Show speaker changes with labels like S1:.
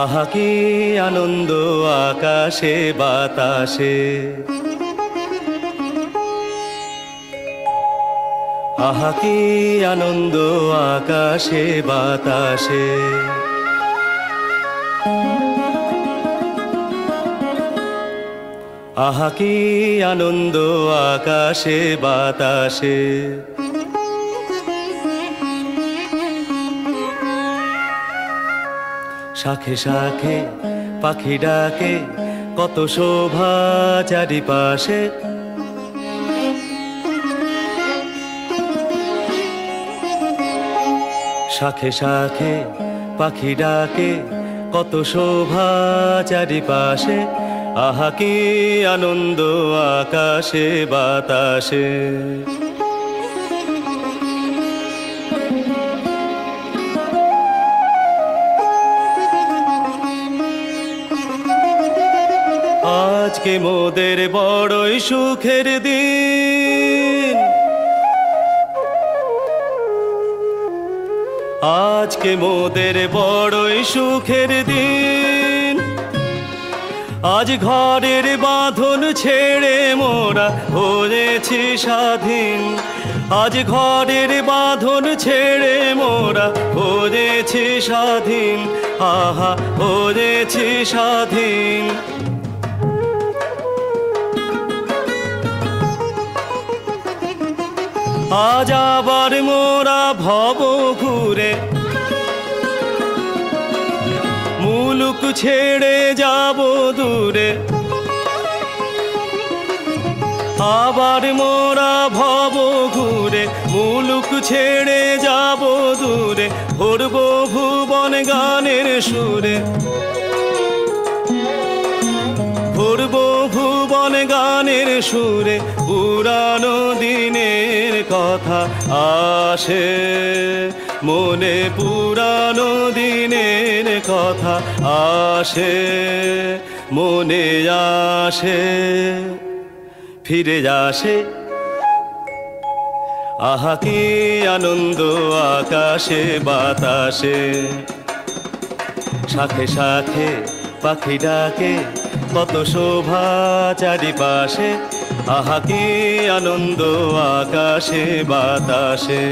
S1: আহা কি আনন্দ আকাশে, বাতাসে। আহা কি আনন্দ আকাশে, বাতাসে। আহা কি আনন্দ আকাশে, বাতাসে। শাখে শাখে পাখি ডাকে, কত শোভা চারিপাশে। শাখে শাখে পাখি ডাকে, কত শোভা চারিপাশে। আহা, কি আনন্দ আকাশে, বাতাসে। আজকে মোদের বড়ই সুখের দিন। আজকে মোদের বড়ই সুখের দিন। আজ ঘরের বাঁধন ছেড়ে মোরা হয়েছি স্বাধীন। আজ ঘরের বাঁধন ছেড়ে মোরা হয়েছি স্বাধীন। আহা, হয়েছি স্বাধীন। আজ আবার মোরা ভব ঘুরে। মুলুক ছেড়ে যাব দূরে। আবার মোরা ভব ঘুরে, মুলুক ছেড়ে যাব দূরে। ভরব ভুবন গানের সুরে। ভরব ভুবন গানের সুরে পুরানো দিনের কথা আসে। মনে পুরানো দিনের কথা আসে। মনে আসে, ফিরে আসে। আহা, কি আনন্দ আকাশে, বাতাসে। সাথে সাথে পাখি ডাকে কত শোভা চারিপাশে আহা কি আনন্দ আকাশে বাতাসে।